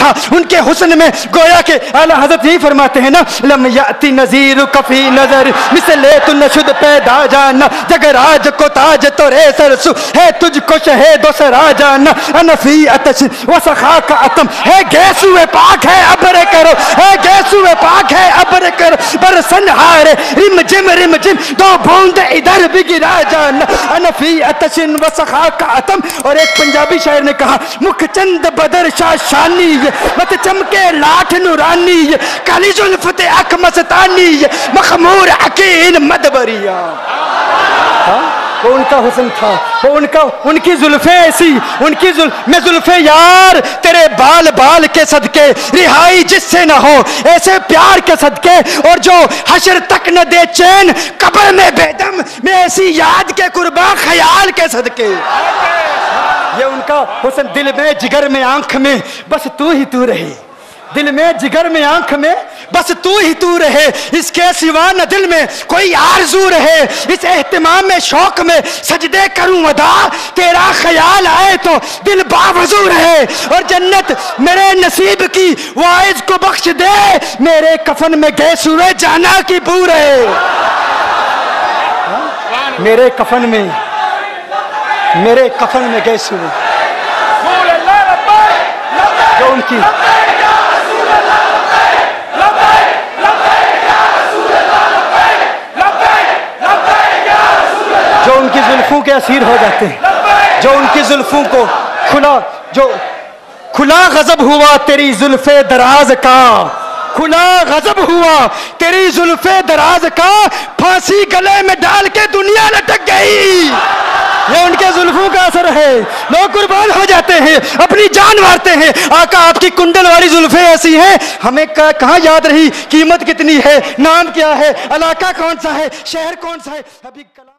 था, उनके हुस्न में गोया के आला हज़रत यही फरमाते हैं ना, लम याति नजीर कफी नज़र, मिसले तु नशुद पैदा जाना जगराज को ताज तो रे सरसु, है तुझको शहे दो सरा जाना अनफी अतश व सखा का अतम, है गैसुए पाक है, अबरे करो, है गैसुए पाक है, अबरे करो, पर संहारे, रिम जिम रिम जिम, दो बूंद इधर भी गिरा जाना अनफी अतशिन सखा का अतम, और एक पंजाबी शायर ने कहा, मुख चंद बदर शाह शानी मत चमके, लाठ नुरानी, काली जुल्फते अख मस्तानी, मखमूर अकीन मदबरिया। हाँ? वो उनका हुस्न था। वो उनका, उनकी जुल्फे ऐसी, उनकी जुल मैं जुल्फे यार, तेरे बाल बाल के सदके, रिहाई जिससे ना हो, ऐसे प्यार के सदके, और जो हशर तक न दे चैन, कब्र में बेदम, मैं ऐसी याद के कुर्बा ख्याल के सदके। ये उनका हुस्न दिल में जिगर में आँख में, बस तू ही तू रहे। दिल में जिगर में आँख में, बस तू ही तू रहे। इसके सिवा न दिल में कोई आरज़ू रहे। इस एहतमाम में, शौक में सजदे करूँ अदा। तेरा ख्याल आए तो दिल बावजू रहे। और जन्नत मेरे नसीब की वाइज को बख्श दे। मेरे कफन में गए सूरज जाना की बू रहे। हाँ? मेरे कफन में मेरे कफन में गए सूरज जो उनकी जो उनकी जुल्फों के असीर हो जाते हैं। जो उनकी जुल्फों को खुला जो खुला गजब हुआ तेरी जुल्फे दराज का। खुला गजब हुआ तेरी जुल्फे दराज का। फांसी गले में डाल के दुनिया लटक गई। ये उनके जुल्फों का असर है। लोग कुर्बान हो जाते हैं, अपनी जान मारते हैं। आका आपकी कुंडल वाली जुल्फे ऐसी हैं। हमें कहाँ याद रही? कीमत कितनी है? नाम क्या है? इलाका कौन सा है? शहर कौन सा है? अभी कला